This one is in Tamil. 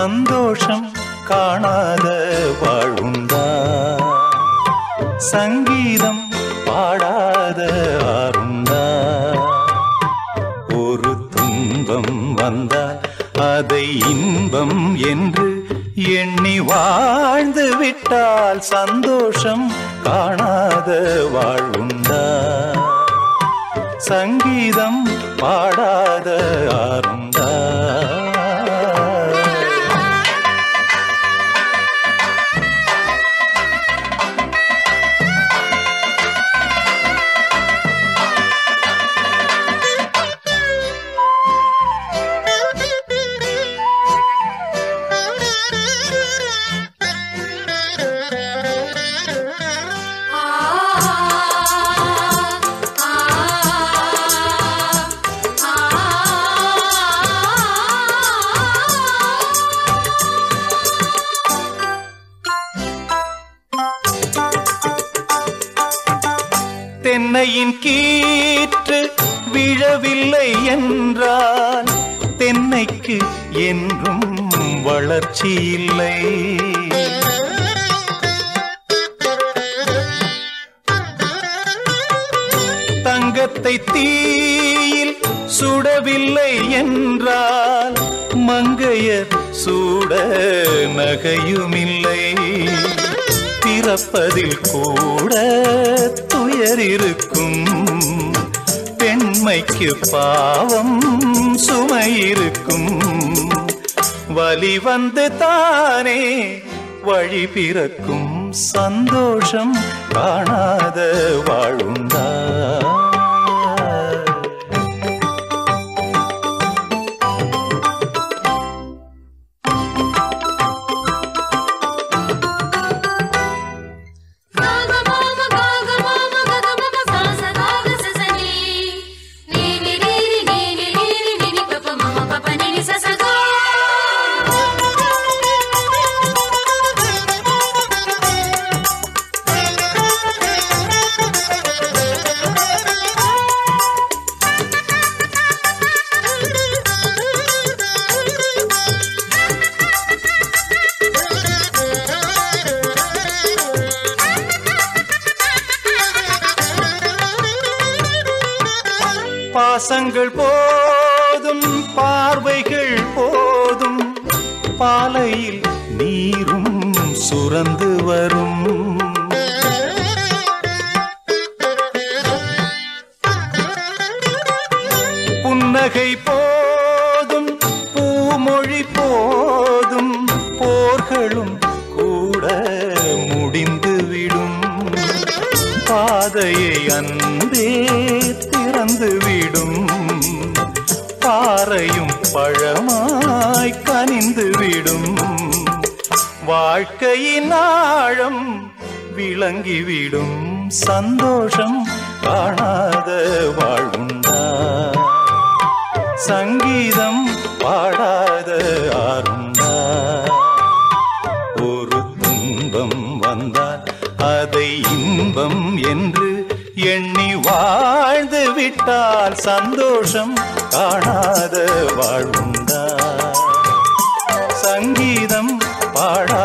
சந்தோஷம் காணாத வாழுந்தா சங்கீதம் பாடாத ஆருந்தா ஒரு துன்பம் வந்தால் அதை இன்பம் என்று எண்ணி வாழ்ந்து விட்டால் சந்தோஷம் காணாத வாழ்வுண்டா? சங்கீதம் பாடாத ஆரும் தென்னையின் கீற்று விழவில்லை என்றால் தென்னைக்கு என்றும் வளர்ச்சி இல்லை. தங்கத்தை தீயில் சுடவில்லை என்றால் மங்கையர் சூட நகையுமில்லை. பிறப்பதில் கூட இருக்கும் பெண்மைக்கு பாவம் சுமை இருக்கும் வலி வந்து தானே வழி பிறக்கும். சந்தோஷம் காணாத வாழுண்டா பாசங்கள் போதும் பார்வைகள் போதும் பாலையில் நீரும் சுரந்து வரும். புன்னகை போதும் பூமொழி போதும் போர்களும் கூட முடிந்துவிடும். பாதையை அன்பே திறந்துவிடும் பாறையும் பழமாய் கனிந்துவிடும். வாழ்க்கையின் ஆழம் விளங்கிவிடும். சந்தோஷம் காணாத வாழ்வுண்டா. சங்கீதம் பாடாத ஆருண்டா. ஒரு துன்பம் வந்தால் அதை இன்பம் என்று எண்ணி வாழ்ந்து விட்டால் சந்தோஷம் காணாத வாழ்வுண்டா. சங்கீதம் பாடா